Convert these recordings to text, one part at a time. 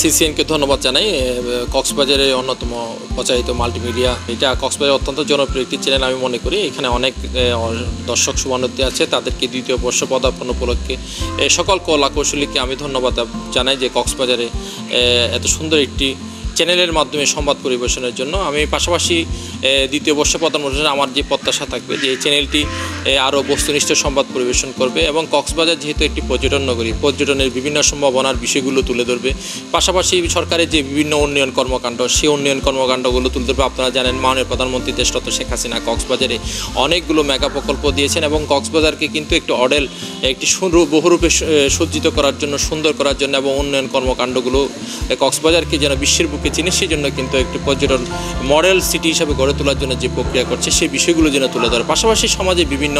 সিসিএনকে ধন্যবাদ জানাই। কক্সবাজারের অন্যতম প্রচারিত মাল্টিমিডিয়া। এটা কক্সবাজার অত্যন্ত জনপ্রিয় একটি চ্যানেল আমি মনে করি। এখানে অনেক দর্শক শুভানুদ্ধি আছে। তাদেরকে দ্বিতীয় বর্ষ পদার্পণ উপলক্ষে সকল কলা কৌশলীকে আমি ধন্যবাদ জানাই যে কক্সবাজারে এত সুন্দর একটি চ্যানেলের মাধ্যমে সংবাদ পরিবেশনের জন্য। আমি পাশাপাশি দ্বিতীয় বর্ষ প্রধান আমার যে প্রত্যাশা থাকবে যে এই চ্যানেলটি আরও বস্তুনিষ্ঠ সংবাদ পরিবেশন করবে এবং কক্সবাজার যেহেতু একটি পর্যটন নগরী, পর্যটনের বিভিন্ন সম্ভাবনার বিষয়গুলো তুলে ধরবে। পাশাপাশি সরকারের যে বিভিন্ন উন্নয়ন কর্মকাণ্ড, সেই উন্নয়ন কর্মকাণ্ডগুলো তুলে ধরবে। আপনারা জানেন, মাননীয় প্রধানমন্ত্রী দেশরত শেখ হাসিনা কক্সবাজারে অনেকগুলো মেগা প্রকল্প দিয়েছেন এবং কক্সবাজারকে কিন্তু একটি অডেল, একটি বহুরূপে সজ্জিত করার জন্য, সুন্দর করার জন্য এবং উন্নয়ন কর্মকাণ্ডগুলো কক্সবাজারকে যেন বিশ্বের বুকে চিনে সেই জন্য কিন্তু একটি পর্যটন মডেল সিটি হিসাবে গড়ে তোলার জন্য যে প্রক্রিয়া করছে সেই বিষয়গুলো যেন তুলে ধরে। পাশাপাশি সমাজে বিভিন্ন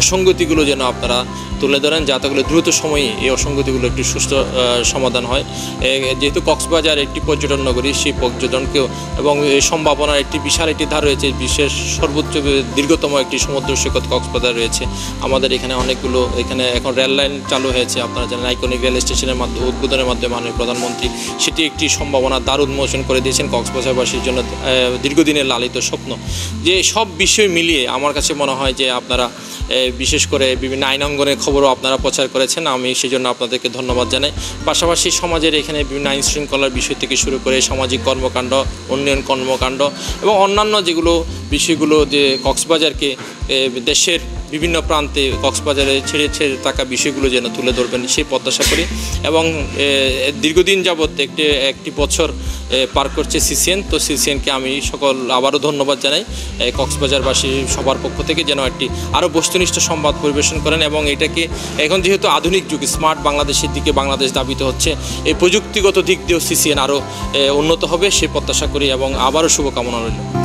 অসঙ্গতিগুলো যেন আপনারা তুলে ধরেন যাতে করে দ্রুত সময়ে এই অসঙ্গতিগুলো একটি সুস্থ সমাধান হয়। যেহেতু কক্সবাজার একটি পর্যটন নগরী, সেই পর্যটনকেও এবং এই সম্ভাবনার একটি বিশাল একটি ধার রয়েছে বিশ্বের সর্বোচ্চ দীর্ঘতম একটি সমুদ্র সৈকত কক্সবাজার রয়েছে। আমাদের এখানে অনেকগুলো এখানে এখন রেল লাইন চালু হয়েছে। আপনারা জানেন আইকনিক রেল স্টেশনের মাধ্যমে, উদ্বোধনের মাধ্যমে মাননীয় প্রধানমন্ত্রী সেটি একটি সম্ভাবনা দ্বার উন্মোচন করে দিয়েছেন কক্সবাজারবাসীর জন্য দীর্ঘদিনের লালিত স্বপ্ন। যে সব বিষয় মিলিয়ে আমার কাছে মনে হয় যে আপনারা বিশেষ করে বিভিন্ন আইন অঙ্গনের খবরও আপনারা প্রচার করেছেন। আমি সেই জন্য আপনাদেরকে ধন্যবাদ জানাই। পাশাপাশি সমাজের এখানে বিভিন্ন আইন শৃঙ্খলার বিষয় থেকে শুরু করে সামাজিক কর্মকাণ্ড, উন্নয়ন কর্মকাণ্ড এবং অন্যান্য যেগুলো বিষয়গুলো যে কক্সবাজারকে দেশের বিভিন্ন প্রান্তে কক্সবাজারে ছেড়ে ছেড়ে থাকা বিষয়গুলো যেন তুলে ধরবেন, সেই প্রত্যাশা করি। এবং দীর্ঘদিন যাবৎ একটি একটি বছর পার করছে সিসিএন। তো সিসিএনকে আমি সকল আবারও ধন্যবাদ জানাই কক্সবাজারবাসী সবার পক্ষ থেকে যেন একটি আরও বস্তুনিষ্ঠ সংবাদ পরিবেশন করেন এবং এটাকে এখন যেহেতু আধুনিক যুগে, স্মার্ট বাংলাদেশের দিকে বাংলাদেশ দাবিত হচ্ছে, এই প্রযুক্তিগত দিক দিয়েও সিসিএন আরও উন্নত হবে, সে প্রত্যাশা করি এবং আবারও শুভকামনা রইল।